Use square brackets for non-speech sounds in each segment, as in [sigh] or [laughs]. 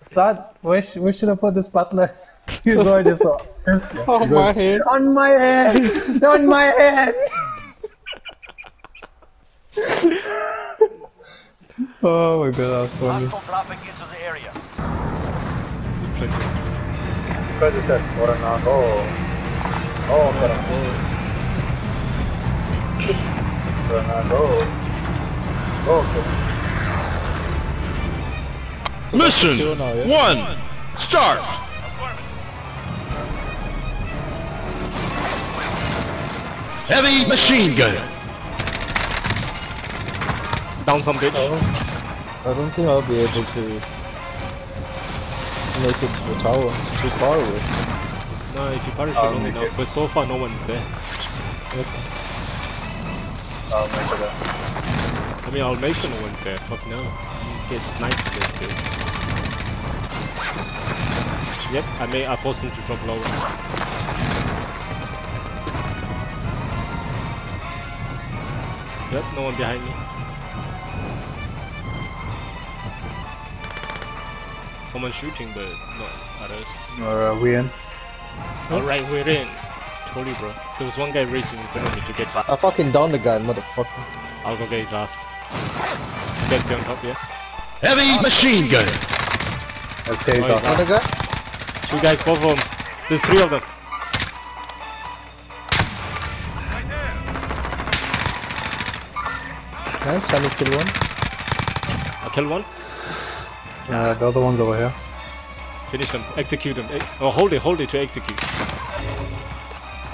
Start. Where, sh- where should I put this butler? [laughs] He's already so. Oh my head. On my head! On my head! [laughs] oh my god, that was funny. Hostile dropping into the area. Cosa è Coronado? Oh, Coronado. Coronado. Oh, Coronado. Mission one, start. Heavy machine gun. Down some bitch. I don't think I'll be able to make it to the tower. It's too far away. No, if you parachute oh, long enough, but so far no one's there. Oh, my god. I mean, I'll make sure no one's there. Fuck no. You get sniped this dude. Yep, I may. I forced him to drop lower. Yep, no one behind me. Someone shooting, but not others. Are uh, we in? Alright, we're in. Told you, bro. There was one guy racing in front of me to get. I fucking downed the guy, motherfucker. I'll go get his ass. Get on top, yeah. Heavy machine gun. Let's Oh, off. Another guy? Two guys, both of them. There's three of them. Nice, Shiny kill one. I killed one. Uh, the other one's over here. Finish them. Execute them. Oh, hold it, hold it to execute.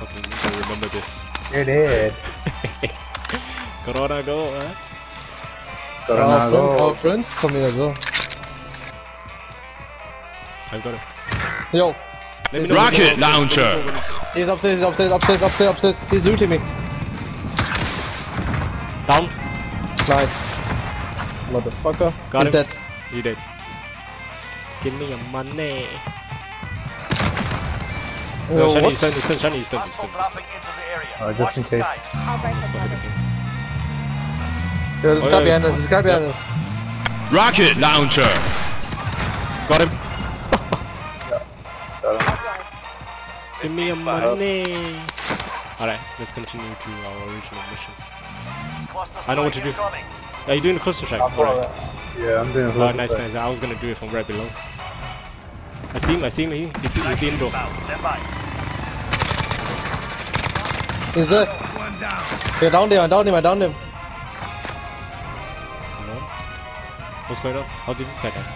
Okay, you gotta remember this. You're dead. [laughs] Corona go, huh? Our, friend, our friends coming as well. I got him. Yo, Let me know Rocket when you- launcher. he's upstairs, he's upstairs, upstairs, upstairs, upstairs. He's looting me. Down. Nice. Motherfucker. Got he's him. dead. You dead. Give me your money. Yo, No, Shani, what? he's done, he's done, Shani, he's done, he's Hostile done. dropping into the area. Uh, just in case. skies. I'll break the bottom. Yo, there's a Oh, guy behind us, there's a guy behind us. Rocket launcher. Got him. Give me your money. Alright, let's continue to our original mission. I know what to strike do. Are you doing the cluster strike? Alright. Yeah, I'm doing a Oh, close nice, attack. nice. I was gonna do it from right below. I see him, I see him, he, he's, he's indoor. Bound. Stand by. He's there. Yeah, down him, I downed him, I downed him. What's going on? How did this guy die?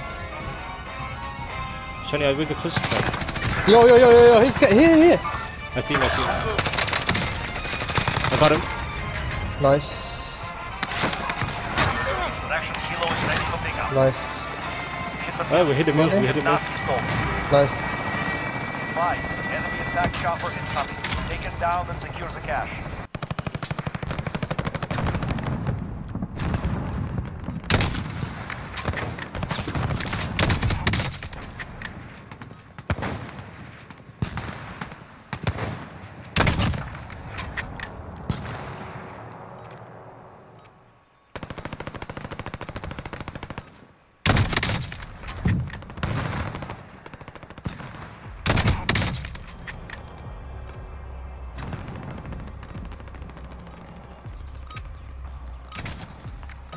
Shani, I with the cluster strike. Yo, yo, yo, yo, yo, he's get here, here. I see him, I see him. I got him. Nice, Extraction kilo is ready for pickup. nice, Oh, we hit him, we hit him. Not nice. Five. Enemy attack chopper incoming. Take it down and secure the cache.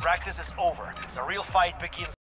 Practice is over. The real fight begins.